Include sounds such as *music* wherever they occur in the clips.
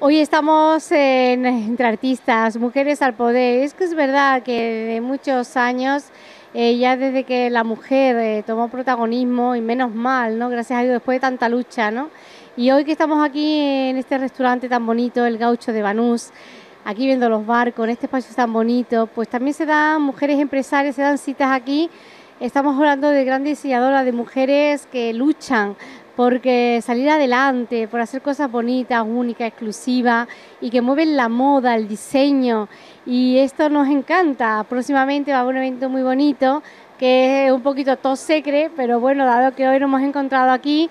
Hoy estamos en, entre artistas, mujeres al poder. Es que es verdad que de muchos años, eh, ya desde que la mujer eh, tomó protagonismo, y menos mal, ¿no? Gracias a Dios, después de tanta lucha, ¿no? Y hoy que estamos aquí en este restaurante tan bonito, el Gaucho de Banús, aquí viendo los barcos, en este espacio tan bonito, pues también se dan mujeres empresarias, se dan citas aquí. Estamos hablando de grandes diseñadoras, de mujeres que luchan porque salir adelante, por hacer cosas bonitas, únicas, exclusivas y que mueven la moda, el diseño. Y esto nos encanta. Próximamente va a haber un evento muy bonito que es un poquito todo secre, pero bueno, dado que hoy nos hemos encontrado aquí,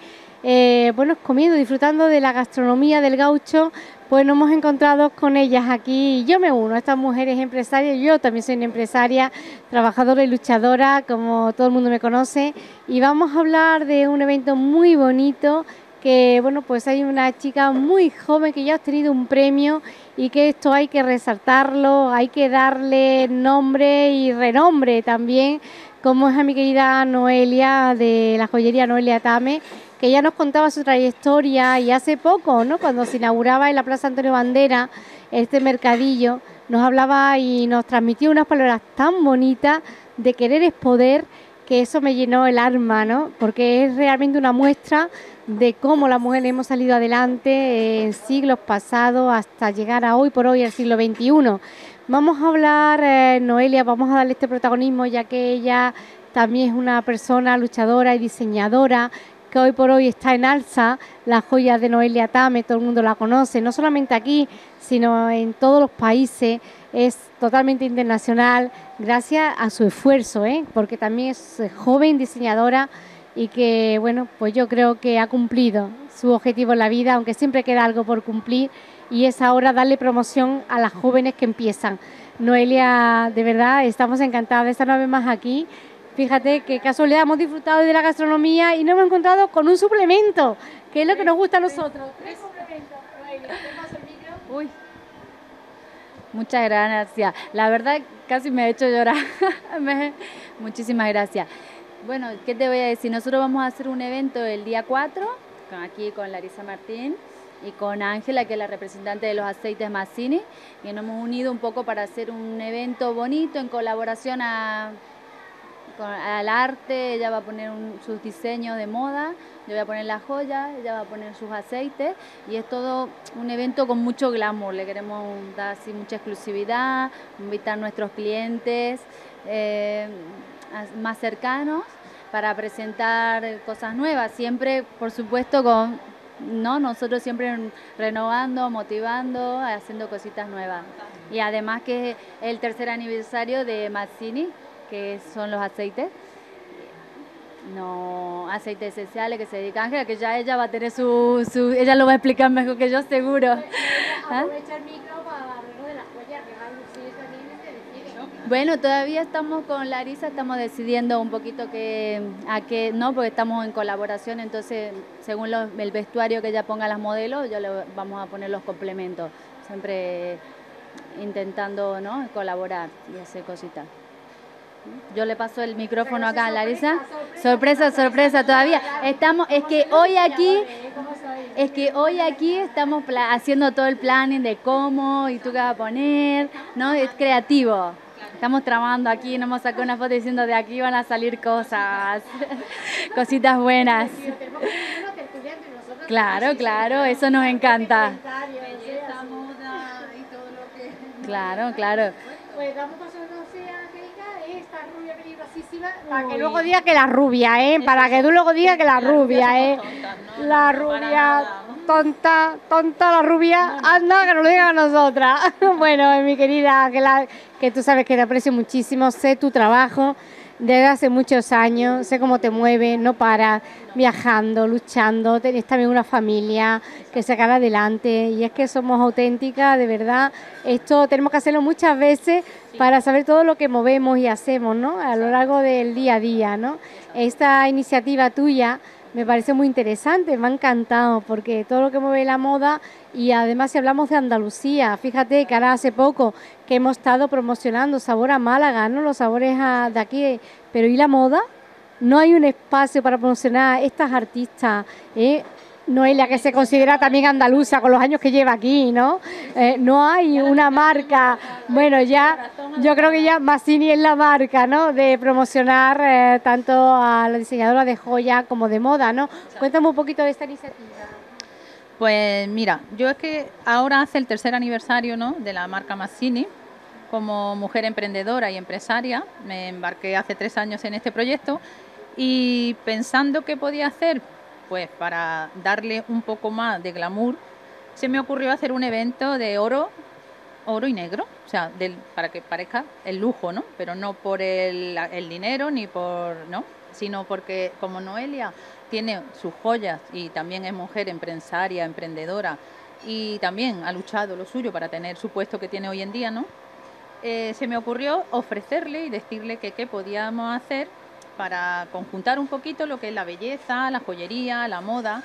eh, bueno, comiendo, disfrutando de la gastronomía del gaucho, pues nos hemos encontrado con ellas aquí. Yo me uno a estas mujeres empresarias, yo también soy una empresaria, trabajadora y luchadora, como todo el mundo me conoce, y vamos a hablar de un evento muy bonito que bueno, pues hay una chica muy joven que ya ha obtenido un premio y que esto hay que resaltarlo, hay que darle nombre y renombre también, como es a mi querida Noelia de la joyería Noelia Tame, que ya nos contaba su trayectoria y hace poco, ¿no? cuando se inauguraba en la Plaza Antonio Bandera este mercadillo, nos hablaba y nos transmitió unas palabras tan bonitas de querer es poder, que eso me llenó el alma, ¿no? porque es realmente una muestra de cómo las mujeres hemos salido adelante en siglos pasados hasta llegar a hoy por hoy, al siglo XXI. Vamos a hablar, eh, Noelia, vamos a darle este protagonismo ya que ella también es una persona luchadora y diseñadora hoy por hoy está en alza, la joya de Noelia Tame, todo el mundo la conoce, no solamente aquí, sino en todos los países, es totalmente internacional, gracias a su esfuerzo, ¿eh? porque también es joven diseñadora y que, bueno, pues yo creo que ha cumplido su objetivo en la vida, aunque siempre queda algo por cumplir, y es ahora darle promoción a las jóvenes que empiezan. Noelia, de verdad, estamos encantadas de estar una vez más aquí Fíjate qué casualidad, hemos disfrutado de la gastronomía y nos hemos encontrado con un suplemento, que es lo que nos gusta a nosotros. Tres suplementos. Uy. Muchas gracias. La verdad, casi me ha hecho llorar. *laughs* Muchísimas gracias. Bueno, ¿qué te voy a decir? Nosotros vamos a hacer un evento el día 4, aquí con Larisa Martín y con Ángela, que es la representante de los aceites Massini, y nos hemos unido un poco para hacer un evento bonito en colaboración a al arte, ella va a poner sus diseños de moda, yo voy a poner las joyas, ella va a poner sus aceites y es todo un evento con mucho glamour, le queremos dar así mucha exclusividad, invitar a nuestros clientes eh, más cercanos para presentar cosas nuevas, siempre por supuesto con no, nosotros siempre renovando, motivando, haciendo cositas nuevas. Y además que es el tercer aniversario de Mazzini, que son los aceites. No, aceites esenciales que se dedica Ángela, que ya ella va a tener su, su, ella lo va a explicar mejor que yo seguro. ¿Ah? Bueno, todavía estamos con Larisa, estamos decidiendo un poquito que, a qué, no, porque estamos en colaboración, entonces según el vestuario que ella ponga las modelos, yo le vamos a poner los complementos, siempre intentando ¿no? colaborar y hacer cositas. Yo le paso el micrófono acá a Larisa. Sorpresa, sorpresa todavía. Estamos, es que hoy aquí, es que hoy aquí estamos haciendo todo el planning de cómo y tú qué vas a poner, ¿no? Es creativo. Estamos trabajando aquí, nos hemos sacado una foto diciendo de aquí van a salir cosas, *laughs* cositas buenas. Claro, claro, eso nos encanta. Claro, claro. Pues para que luego diga que la rubia, ¿eh? Para que tú luego digas que la rubia, ¿eh? La rubia, tonta, tonta la rubia, anda, que nos lo digan a nosotras. *laughs* Bueno, mi querida, que, la, que tú sabes que te aprecio muchísimo, sé tu trabajo desde hace muchos años, sé cómo te mueves, no paras, viajando, luchando, tenés también una familia que sacar adelante y es que somos auténticas, de verdad. Esto tenemos que hacerlo muchas veces para saber todo lo que movemos y hacemos, ¿no? A lo largo del día a día, ¿no? Esta iniciativa tuya me parece muy interesante, me ha encantado porque todo lo que mueve la moda y además si hablamos de Andalucía, fíjate que ahora hace poco que hemos estado promocionando sabor a Málaga, ¿no? Los sabores de aquí, pero ¿y la moda? No hay un espacio para promocionar a estas artistas. ¿eh? Noelia, que se considera también andaluza con los años que lleva aquí, ¿no? Eh, no hay una marca, bueno, ya, yo creo que ya Massini es la marca, ¿no? De promocionar eh, tanto a la diseñadora de joya como de moda, ¿no? Cuéntame un poquito de esta iniciativa. Pues mira, yo es que ahora hace el tercer aniversario, ¿no? De la marca Massini. Como mujer emprendedora y empresaria, me embarqué hace tres años en este proyecto y pensando qué podía hacer, pues para darle un poco más de glamour, se me ocurrió hacer un evento de oro, oro y negro, o sea, para que parezca el lujo, ¿no? Pero no por el, el dinero ni por, ¿no? Sino porque como Noelia tiene sus joyas y también es mujer empresaria, emprendedora y también ha luchado lo suyo para tener su puesto que tiene hoy en día, ¿no? Eh, se me ocurrió ofrecerle y decirle que qué podíamos hacer para conjuntar un poquito lo que es la belleza, la joyería, la moda.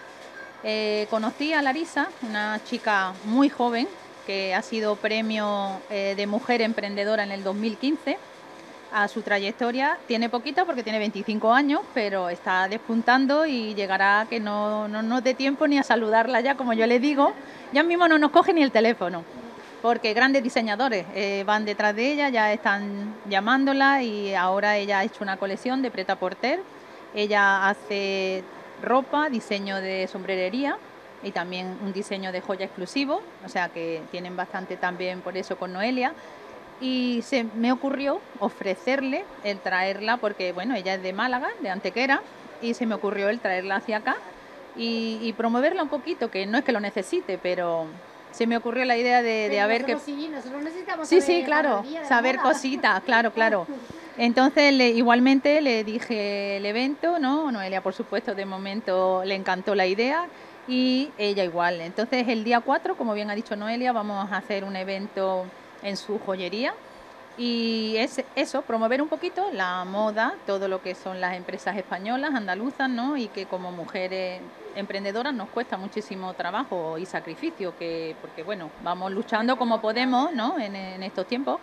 Eh, conocí a Larisa, una chica muy joven que ha sido premio eh, de mujer emprendedora en el 2015. A su trayectoria tiene poquita porque tiene 25 años, pero está despuntando y llegará que no, no nos dé tiempo ni a saludarla ya, como yo le digo. Ya mismo no nos coge ni el teléfono porque grandes diseñadores eh, van detrás de ella, ya están llamándola y ahora ella ha hecho una colección de preta porter. Ella hace ropa, diseño de sombrerería y también un diseño de joya exclusivo, o sea que tienen bastante también por eso con Noelia. Y se me ocurrió ofrecerle el traerla, porque bueno, ella es de Málaga, de Antequera, y se me ocurrió el traerla hacia acá y, y promoverla un poquito, que no es que lo necesite, pero se me ocurrió la idea de, de haber que... Sí, nosotros necesitamos sí, sí, claro, saber cositas, claro, *laughs* claro. Entonces, le, igualmente le dije el evento, ¿no? Noelia, por supuesto, de momento le encantó la idea y ella igual. Entonces, el día 4, como bien ha dicho Noelia, vamos a hacer un evento en su joyería y es eso, promover un poquito la moda, todo lo que son las empresas españolas, andaluzas, ¿no? Y que como mujeres emprendedoras nos cuesta muchísimo trabajo y sacrificio, que porque bueno, vamos luchando como podemos, ¿no? En, estos tiempos.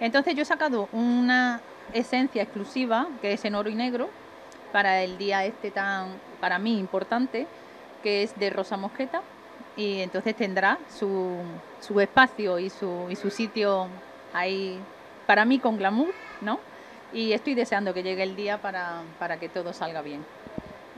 Entonces yo he sacado una esencia exclusiva que es en oro y negro para el día este tan para mí importante, que es de rosa mosqueta y entonces tendrá su, su espacio y su, y su sitio ahí para mí con glamour, ¿no? Y estoy deseando que llegue el día para, para que todo salga bien.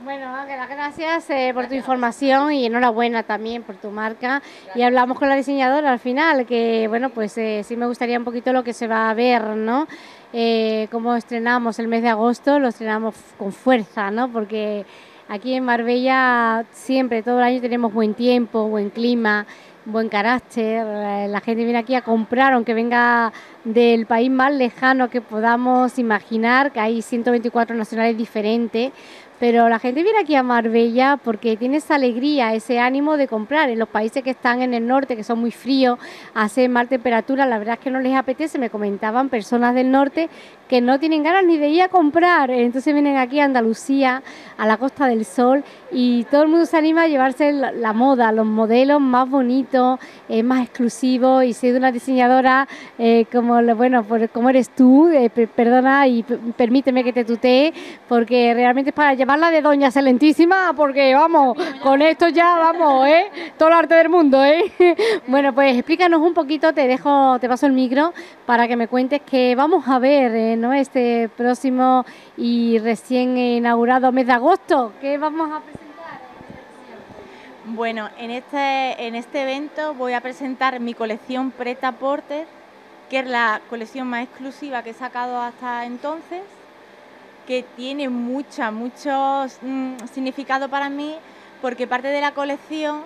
Bueno, Ángela, gracias eh, por tu información y enhorabuena también por tu marca. Y hablamos con la diseñadora al final, que bueno, pues eh, sí me gustaría un poquito lo que se va a ver, ¿no? Eh, como estrenamos el mes de agosto, lo estrenamos con fuerza, ¿no? Porque aquí en Marbella siempre, todo el año tenemos buen tiempo, buen clima buen carácter, eh, la gente viene aquí a comprar, aunque venga del país más lejano que podamos imaginar, que hay 124 nacionales diferentes, pero la gente viene aquí a Marbella porque tiene esa alegría, ese ánimo de comprar. En los países que están en el norte, que son muy fríos, hace más temperatura, la verdad es que no les apetece. Me comentaban personas del norte que no tienen ganas ni de ir a comprar. Entonces vienen aquí a Andalucía, a la Costa del Sol, y todo el mundo se anima a llevarse la, moda, los modelos más bonitos, eh, más exclusivos. Y de una diseñadora eh, como, bueno, como eres tú, eh, perdona y permíteme que te tutee, porque realmente es para llamarla de Doña Excelentísima, porque vamos, con esto ya vamos, ¿eh? Todo el arte del mundo, ¿eh? *laughs* Bueno, pues explícanos un poquito, te dejo, te paso el micro para que me cuentes que vamos a ver, ¿no? Este próximo y recién inaugurado mes de agosto, ¿qué vamos a presentar? Bueno, en este, en este evento voy a presentar mi colección Preta Porter, que es la colección más exclusiva que he sacado hasta entonces, que tiene mucha, mucho mm, significado para mí, porque parte de la colección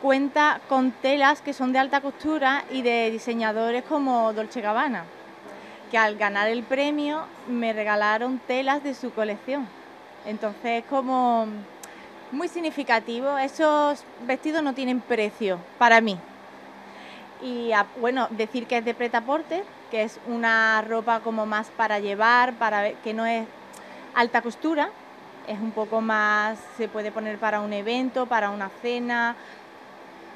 cuenta con telas que son de alta costura y de diseñadores como Dolce Gabbana que al ganar el premio me regalaron telas de su colección. Entonces es como muy significativo. Esos vestidos no tienen precio para mí. Y bueno, decir que es de pretaporte, que es una ropa como más para llevar, para que no es alta costura, es un poco más, se puede poner para un evento, para una cena,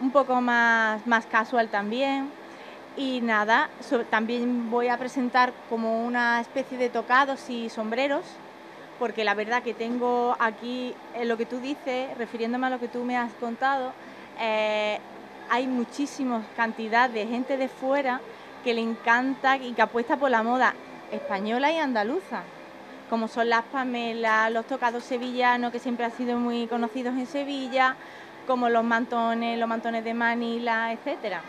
un poco más, más casual también. Y nada, también voy a presentar como una especie de tocados y sombreros porque la verdad que tengo aquí en lo que tú dices, refiriéndome a lo que tú me has contado, eh, hay muchísima cantidad de gente de fuera que le encanta y que apuesta por la moda española y andaluza, como son las pamelas, los tocados sevillanos, que siempre han sido muy conocidos en Sevilla, como los mantones, los mantones de Manila, etcétera.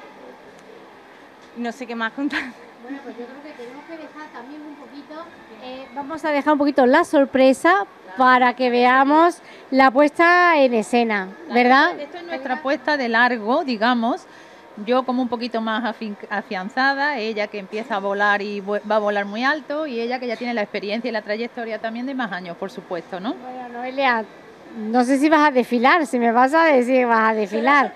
No sé qué más contar. Bueno, pues yo creo que tenemos que dejar también un poquito, eh, vamos a dejar un poquito la sorpresa para que veamos la puesta en escena, ¿verdad? Esto es nuestra puesta de largo, digamos. Yo como un poquito más afianzada, ella que empieza a volar y va a volar muy alto y ella que ya tiene la experiencia y la trayectoria también de más años, por supuesto, ¿no? Bueno, Noelia, no sé si vas a desfilar, si me vas a decir que vas a desfilar.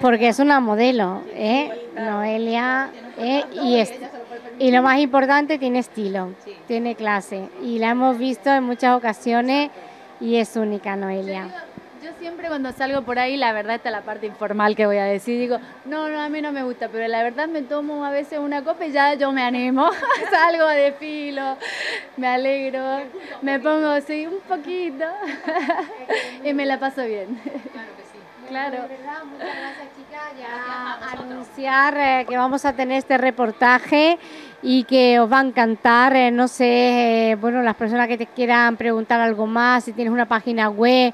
Porque es una modelo, ¿eh? Noelia, ¿eh? y, y lo más importante, tiene estilo, tiene clase. Y la hemos visto en muchas ocasiones y es única, Noelia. Yo, siempre cuando salgo por ahí, la verdad, está la parte informal que voy a decir. Digo, no, no, a mí no me gusta, pero la verdad me tomo a veces una copa y ya yo me animo. *laughs* Salgo de filo, me alegro, me pongo así un poquito *laughs* y me la paso bien. Claro. Muchas gracias chicas. Ya anunciar eh, que vamos a tener este reportaje y que os va a encantar. Eh, no sé, eh, bueno, las personas que te quieran preguntar algo más, si tienes una página web,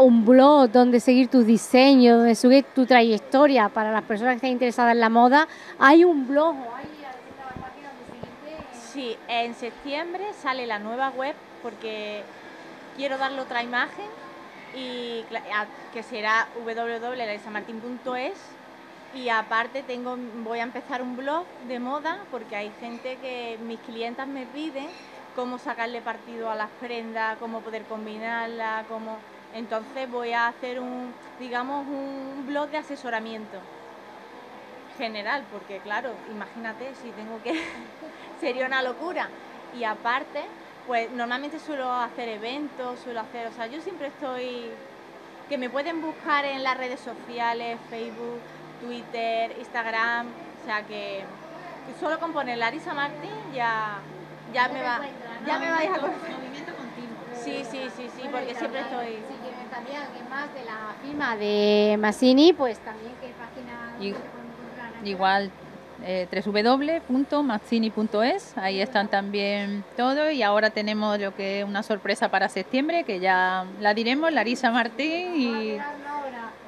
un blog donde seguir tus diseños, donde subir tu trayectoria para las personas que estén interesadas en la moda, ¿hay un blog o hay alguna página donde seguirte? Sí, en septiembre sale la nueva web porque quiero darle otra imagen y que será www.larisamartin.es y aparte tengo voy a empezar un blog de moda porque hay gente que mis clientas me piden cómo sacarle partido a las prendas, cómo poder combinarlas, cómo entonces voy a hacer un digamos un blog de asesoramiento general porque claro, imagínate si tengo que *laughs* sería una locura. Y aparte pues normalmente suelo hacer eventos, suelo hacer, o sea, yo siempre estoy, que me pueden buscar en las redes sociales, Facebook, Twitter, Instagram, o sea que, solo con poner Larisa Martín ya, ya me va, ya me vais a conocer. Movimiento continuo. Sí, sí, sí, sí, porque siempre estoy. Sí, que también, que más de la firma de Massini, pues también qué página. Igual eh, www.mazzini.es, ahí están también todo y ahora tenemos lo que es una sorpresa para septiembre que ya la diremos, Larisa Martín y...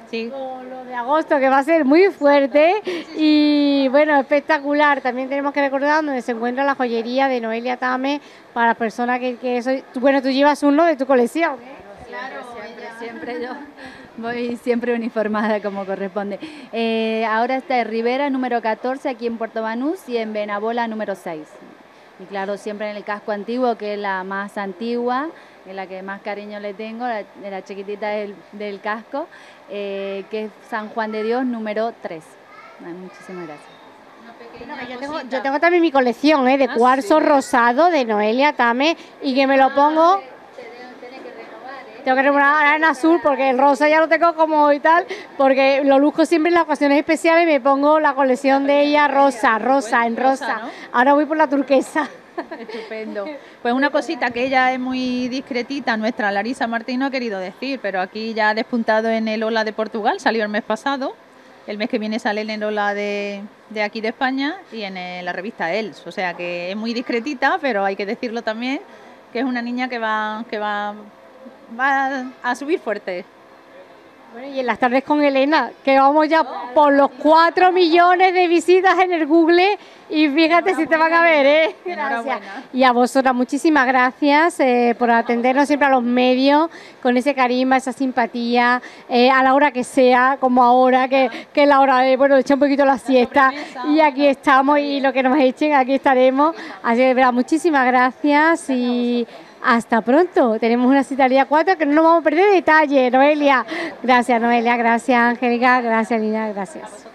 Sí. Con lo de agosto que va a ser muy fuerte y bueno, espectacular. También tenemos que recordar donde se encuentra la joyería de Noelia Tame para personas que, que eso, bueno, tú llevas uno de tu colección. ¿eh? Claro, siempre, siempre yo. Voy siempre uniformada como corresponde. Eh, ahora está en Rivera número 14 aquí en Puerto Banús y en Benabola número 6. Y claro, siempre en el casco antiguo, que es la más antigua, es la que más cariño le tengo, la, la chiquitita del, del casco, eh, que es San Juan de Dios número 3. muchísimas gracias. yo, tengo, yo, tengo, también mi colección ¿eh? de ah, cuarzo rosado de Noelia Tame y que me lo pongo tengo que renovar en azul porque el rosa ya lo tengo como y tal, porque lo luzco siempre en las ocasiones especiales y me pongo la colección de ella rosa, rosa, en rosa. Ahora voy por la turquesa. *laughs* Estupendo. Pues una cosita que ella es muy discretita, nuestra Larisa Martín no ha querido decir, pero aquí ya ha despuntado en el Ola de Portugal, salió el mes pasado. El mes que viene sale en el Ola de, de aquí de España y en la revista Els. O sea que es muy discretita, pero hay que decirlo también, que es una niña que va, que va va a subir fuerte. Bueno, y en las tardes con Elena, que vamos ya por los 4 millones de visitas en el Google y fíjate si te van a ver, ¿eh? Gracias. Y a vosotras, muchísimas gracias eh, por atendernos siempre a los medios con ese carisma, esa simpatía, eh, a la hora que sea, como ahora, que, que es la hora de, bueno, echar un poquito la siesta y aquí estamos y lo que nos echen, aquí estaremos. Así que, verdad, muchísimas gracias y hasta pronto. Tenemos una cita al día 4 que no nos vamos a perder detalle, Noelia. Gracias, Noelia. Gracias, Angélica. Gracias, Lina. Gracias.